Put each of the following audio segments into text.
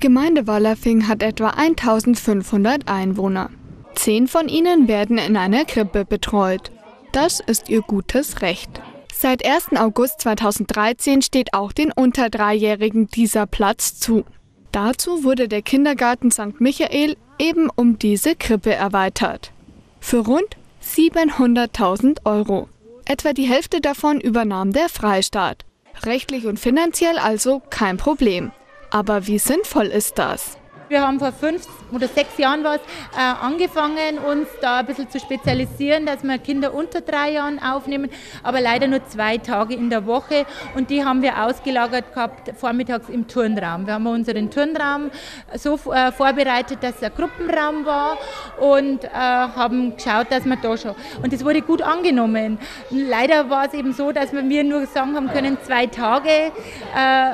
Die Gemeinde Wallerfing hat etwa 1500 Einwohner. Zehn von ihnen werden in einer Krippe betreut. Das ist ihr gutes Recht. Seit 1. August 2013 steht auch den unter Dreijährigen dieser Platz zu. Dazu wurde der Kindergarten St. Michael eben um diese Krippe erweitert. Für rund 700.000 Euro. Etwa die Hälfte davon übernahm der Freistaat. Rechtlich und finanziell also kein Problem. Aber wie sinnvoll ist das? Wir haben vor fünf oder sechs Jahren was äh, angefangen, uns da ein bisschen zu spezialisieren, dass wir Kinder unter drei Jahren aufnehmen, aber leider nur zwei Tage in der Woche und die haben wir ausgelagert gehabt vormittags im Turnraum. Wir haben unseren Turnraum so äh, vorbereitet, dass ein Gruppenraum war und äh, haben geschaut, dass wir da schon und es wurde gut angenommen. Leider war es eben so, dass wir mir nur sagen haben können zwei Tage, äh,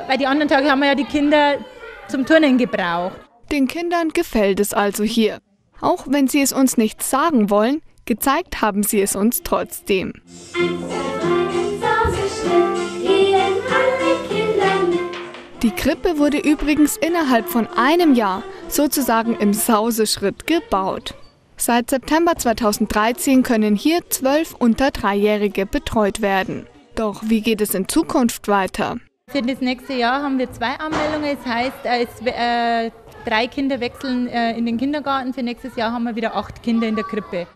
weil die anderen Tage haben wir ja die Kinder zum Turnen gebraucht. Den Kindern gefällt es also hier. Auch wenn sie es uns nicht sagen wollen, gezeigt haben sie es uns trotzdem. Die Krippe wurde übrigens innerhalb von einem Jahr, sozusagen im Sauseschritt, gebaut. Seit September 2013 können hier zwölf unter Dreijährige betreut werden. Doch wie geht es in Zukunft weiter? Für das nächste Jahr haben wir zwei Anmeldungen. Das heißt, es, äh, drei Kinder wechseln äh, in den Kindergarten. Für nächstes Jahr haben wir wieder acht Kinder in der Krippe.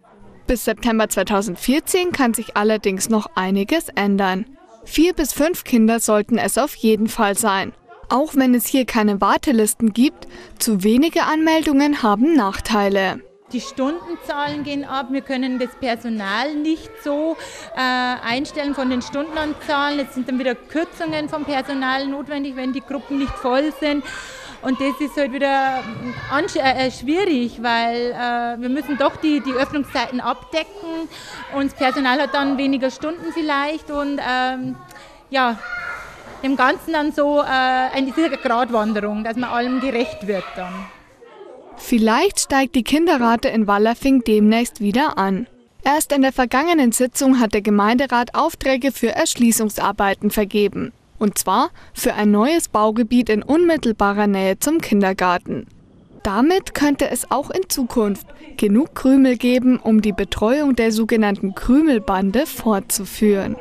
Bis September 2014 kann sich allerdings noch einiges ändern. Vier bis fünf Kinder sollten es auf jeden Fall sein. Auch wenn es hier keine Wartelisten gibt, zu wenige Anmeldungen haben Nachteile. Die Stundenzahlen gehen ab. Wir können das Personal nicht so äh, einstellen von den Stundenanzahlen. Es sind dann wieder Kürzungen vom Personal notwendig, wenn die Gruppen nicht voll sind. Und das ist halt wieder äh, äh, schwierig, weil äh, wir müssen doch die, die Öffnungszeiten abdecken und das Personal hat dann weniger Stunden vielleicht und ähm, ja, dem Ganzen dann so äh, eine Gratwanderung, dass man allem gerecht wird dann. Vielleicht steigt die Kinderrate in Wallerfing demnächst wieder an. Erst in der vergangenen Sitzung hat der Gemeinderat Aufträge für Erschließungsarbeiten vergeben. Und zwar für ein neues Baugebiet in unmittelbarer Nähe zum Kindergarten. Damit könnte es auch in Zukunft genug Krümel geben, um die Betreuung der sogenannten Krümelbande fortzuführen.